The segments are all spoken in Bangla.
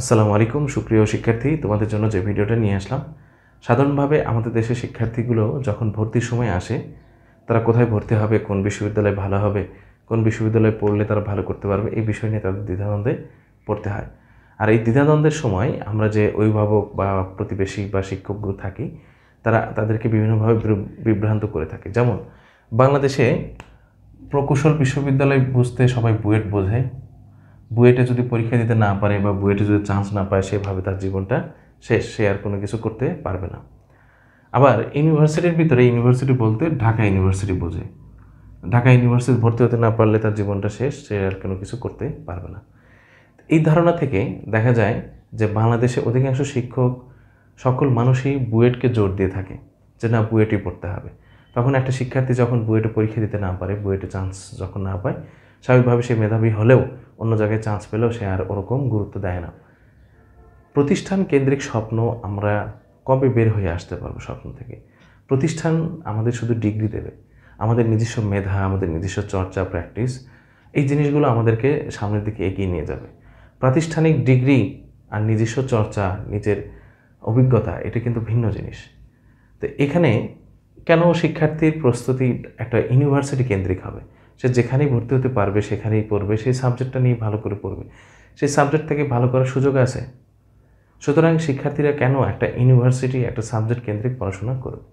আসসালামু আলাইকুম, সুপ্রিয় শিক্ষার্থী। তোমাদের জন্য যে ভিডিওটা নিয়ে আসলাম, সাধারণভাবে আমাদের দেশের শিক্ষার্থীগুলো যখন ভর্তির সময় আসে, তারা কোথায় ভর্তি হবে, কোন বিশ্ববিদ্যালয়ে ভালো হবে, কোন বিশ্ববিদ্যালয়ে পড়লে তারা ভালো করতে পারবে, এই বিষয় নিয়ে তাদের দ্বিধাদ্বন্দ্বে পড়তে হয়। আর এই দ্বিধাদ্বন্দ্বের সময় আমরা যে অভিভাবক বা প্রতিবেশী বা শিক্ষকগুলো থাকি, তারা তাদেরকে বিভিন্নভাবে বিভ্রান্ত করে থাকে। যেমন, বাংলাদেশে প্রকৌশল বিশ্ববিদ্যালয় বুঝতে সবাই বুয়েট বোঝে বুয়েটে যদি পরীক্ষা দিতে না পারে বা বুয়েটে যদি চান্স না পায় সেভাবে তার জীবনটা শেষ। সে আর কোনো কিছু করতে পারবে না। আবার ইউনিভার্সিটির ভিতরে ইউনিভার্সিটি বলতে ঢাকা ইউনিভার্সিটি বোঝে। ঢাকা ইউনিভার্সিটি ভর্তি হতে না পারলে তার জীবনটা শেষ, সে আর কোনো কিছু করতে পারবে না। এই ধারণা থেকে দেখা যায় যে বাংলাদেশে অধিকাংশ শিক্ষক সকল মানুষই বুয়েটকে জোর দিয়ে থাকে যে না, বুয়েটই পড়তে হবে। তখন একটা শিক্ষার্থী যখন বুয়েটে পরীক্ষা দিতে না পারে, বুয়েটে চান্স যখন না পায় স্বাভাবিকভাবে সে মেধাবী হলেও অন্য জায়গায় চান্স পেলেও সে আর ওরকম গুরুত্ব দেয় না। প্রতিষ্ঠান কেন্দ্রিক স্বপ্ন আমরা কবে বের হয়ে আসতে পারব স্বপ্ন থেকে? প্রতিষ্ঠান আমাদের শুধু ডিগ্রি দেবে। আমাদের নিজস্ব মেধা, আমাদের নিজস্ব চর্চা প্র্যাকটিস এই জিনিসগুলো আমাদেরকে সামনের দিকে এগিয়ে নিয়ে যাবে। প্রাতিষ্ঠানিক ডিগ্রি আর নিজস্ব চর্চা, নিজের অভিজ্ঞতা, এটা কিন্তু ভিন্ন জিনিস। তো এখানে কেন শিক্ষার্থীর প্রস্তুতি একটা ইউনিভার্সিটি কেন্দ্রিক হবে? সে যেখানেই ভর্তি হতে পারবে, সেখানেই পড়বে, সেই সাবজেক্টটা নিয়ে ভালো করে পড়বে। সেই সাবজেক্ট থেকে ভালো করার সুযোগ আছে। সুতরাং শিক্ষার্থীরা কেন একটা ইউনিভার্সিটি একটা সাবজেক্ট কেন্দ্রিক পড়াশোনা করবে?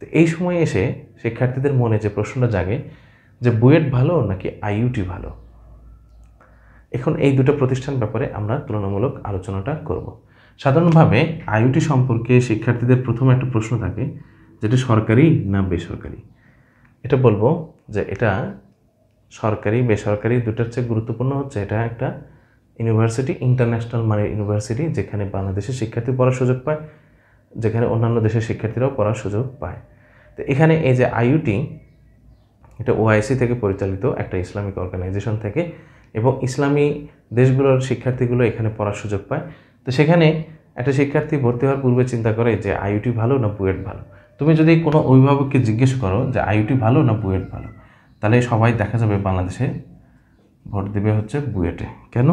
তো এই সময় এসে শিক্ষার্থীদের মনে যে প্রশ্নটা জাগে, যে বুয়েট ভালো নাকি আইইউটি ভালো? এখন এই দুটো প্রতিষ্ঠান ব্যাপারে আমরা তুলনামূলক আলোচনাটা করব। সাধারণভাবে আইইউটি সম্পর্কে শিক্ষার্থীদের প্রথম একটা প্রশ্ন থাকে, যেটা সরকারি না বেসরকারি? এটা বলব যে এটা সরকারি, বেসরকারি দুটার চেয়ে গুরুত্বপূর্ণ হচ্ছে এটা একটা ইউনিভার্সিটি ইন্টারন্যাশনাল মানে ইউনিভার্সিটি যেখানে বাংলাদেশের শিক্ষার্থী পড়ার সুযোগ পায়, যেখানে অন্যান্য দেশের শিক্ষার্থীরাও পড়ার সুযোগ পায়। তো এখানে এই যে আইইউটি, এটা ওআইসি থেকে পরিচালিত একটা ইসলামিক অর্গানাইজেশন থেকে এবং ইসলামী দেশগুলোর শিক্ষার্থীগুলো এখানে পড়ার সুযোগ পায়। তো সেখানে একটা শিক্ষার্থী ভর্তি হওয়ার পূর্বে চিন্তা করে যে আইইউটি ভালো না বুয়েট ভালো? তুমি যদি কোনো অভিভাবককে জিজ্ঞেস করো যে আইইউটি ভালো না বুয়েট ভালো? তাহলে সবাই দেখা যাবে বাংলাদেশে, ভোট দেবে হচ্ছে বুয়েটে। কেন?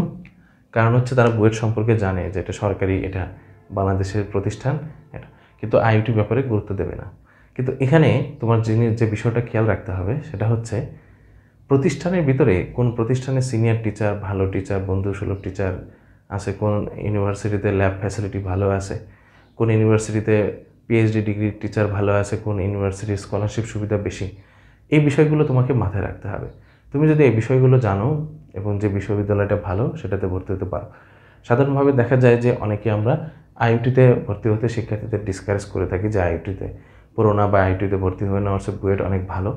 কারণ হচ্ছে তারা বুয়েট সম্পর্কে জানে যে এটা সরকারি, এটা বাংলাদেশের প্রতিষ্ঠান, এটা। কিন্তু আইইউটি ব্যাপারে গুরুত্ব দেবে না। কিন্তু এখানে তোমার যিনি যে বিষয়টা খেয়াল রাখতে হবে, সেটা হচ্ছে প্রতিষ্ঠানের ভিতরে কোন প্রতিষ্ঠানে সিনিয়র টিচার, ভালো টিচার, বন্ধুসুলভ টিচার আছে, কোন ইউনিভার্সিটিতে ল্যাব ফ্যাসিলিটি ভালো আছে, কোন ইউনিভার্সিটিতে পিএইচডি ডিগ্রির টিচার ভালো আছে, কোন ইউনিভার্সিটির স্কলারশিপ সুবিধা বেশি। এই বিষয়গুলো তোমাকে মাথায় রাখতে হবে। তুমি যদি এই বিষয়গুলো জানো এবং যে বিশ্ববিদ্যালয়টা ভালো সেটাতে ভর্তি হতে পারো। সাধারণভাবে দেখা যায় যে অনেকে আমরা আইউটিতে ভর্তি হতে শিক্ষার্থীদের ডিসকারেজ করে থাকি যে আইউটিতে পুরোনা বা আইউটিতে ভর্তি হয়ে নেওয়ার চেয়ে বুয়েট অনেক ভালো।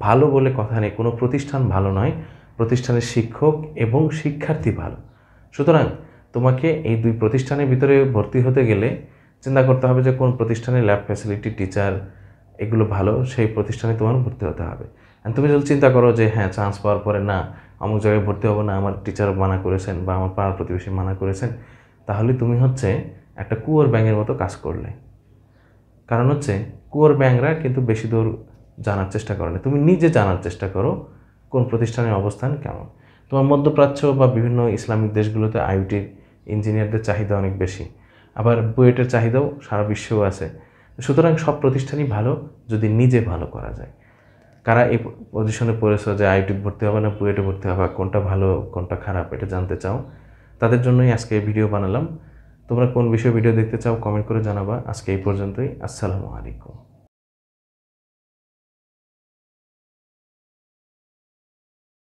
ভালো বলে কথা নেই, কোনো প্রতিষ্ঠান ভালো নয়। প্রতিষ্ঠানের শিক্ষক এবং শিক্ষার্থী ভালো। সুতরাং তোমাকে এই দুই প্রতিষ্ঠানের ভিতরে ভর্তি হতে গেলে চিন্তা করতে হবে যে কোন প্রতিষ্ঠানে ল্যাব ফ্যাসিলিটি টিচার এগুলো ভালো, সেই প্রতিষ্ঠানে তোমার ভর্তি হতে হবে। তুমি যদি চিন্তা করো যে হ্যাঁ চান্স পাওয়ার পরে না, অমুক জায়গায় ভর্তি হব না, আমার টিচার মানা করেছেন বা আমার পাড়ার প্রতিবেশী মানা করেছেন, তাহলে তুমি হচ্ছে একটা কুয়োর ব্যাঙের মতো কাজ করলে। কারণ হচ্ছে, কুয়োর ব্যাংরা কিন্তু বেশি দূর জানার চেষ্টা করে না। তুমি নিজে জানার চেষ্টা করো, কোন প্রতিষ্ঠানের অবস্থান কেমন। তোমার মধ্যপ্রাচ্য বা বিভিন্ন ইসলামিক দেশগুলোতে আইওটির ইঞ্জিনিয়ারদের চাহিদা অনেক বেশি। আবার বুয়েটের চাহিদাও সারা বিশ্বেও আছে। সুতরাং সব প্রতিষ্ঠানই ভালো যদি নিজে ভালো করা যায়। কারা এই পজিশনে পড়েছো যে আইটি ভর্তি হবে না পুয়েটে ভর্তি হবে, কোনটা ভালো, কোনটা খারাপ, এটা জানতে চাও, তাদের জন্যই আজকে ভিডিও বানালাম। তোমরা কোন বিষয়ে ভিডিও দেখতে চাও কমেন্ট করে জানাবা। আজকে এই পর্যন্তই। আসসালামু আলাইকুম।